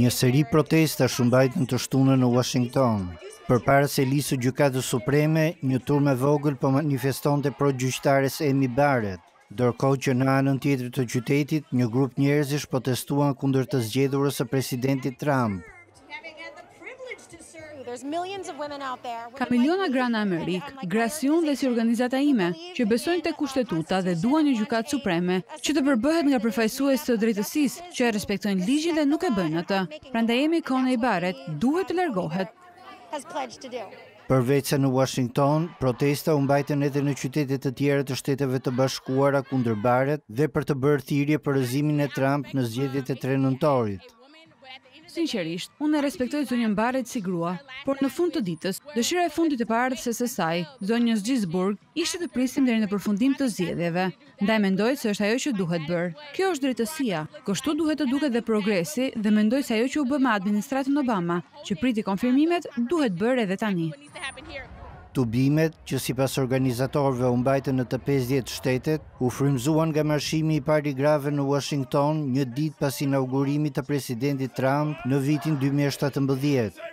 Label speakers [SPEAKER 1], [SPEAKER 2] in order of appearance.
[SPEAKER 1] Një seri protestash u mbajtën të shtunën në Washington. Përpara selisë së Gjykatës Supreme, një turmë e vogël po manifestonte pro gjyqtares Amy Barrett, ndërkohë që në anën tjetër të qytetit, një grup njerëzish protestuan kundër të zgjedhurës së Presidentit Trump.
[SPEAKER 2] Ka miliona gra në Amerikë, gra si unë dhe si organizata ime, që besojnë tek Kushtetuta dhe duan një Gjykatë Supreme që të përbëhet nga përfaqësues të drejtësisë, që e respektojnë ligjin dhe nuk e bëjnë atë. Prandaj Amy Coney Barrett duhet të largohet.
[SPEAKER 1] Përveçse në Uashington, protesta u mbajtën edhe në qytete të tjera të Shteteve të Bashkuara kundër Barrett dhe për të bërë thirrje për rrëzimin e Trump në zgjedhjet e tre nëntorit.
[SPEAKER 2] Sinqerisht, unë e respektoj zonjën Barrett si grua, por në fund të ditës, dëshira e fundit e paardhëses së saj, zonjës Ginsburg, ishte të prisnim deri në përfundim të zgjedhjeve. Ndaj mendoj se është ajo që duhet bërë. Kjo është drejtësia. Kështu duhet të duket dhe progresi dhe mendoj se ajo që u bë me administratën Obama, që priti konfirmimet, duhet bërë edhe tani.
[SPEAKER 1] Tubimet, që sipas organizatorëve u mbajtën në të pesëdhjetë shtetet, u frymëzuan nga marshimi i parë i grave në Uashington një ditë pas inaugurimit të Presidentit Trump në vitin dy mijë e shtatëmbëdhjetë.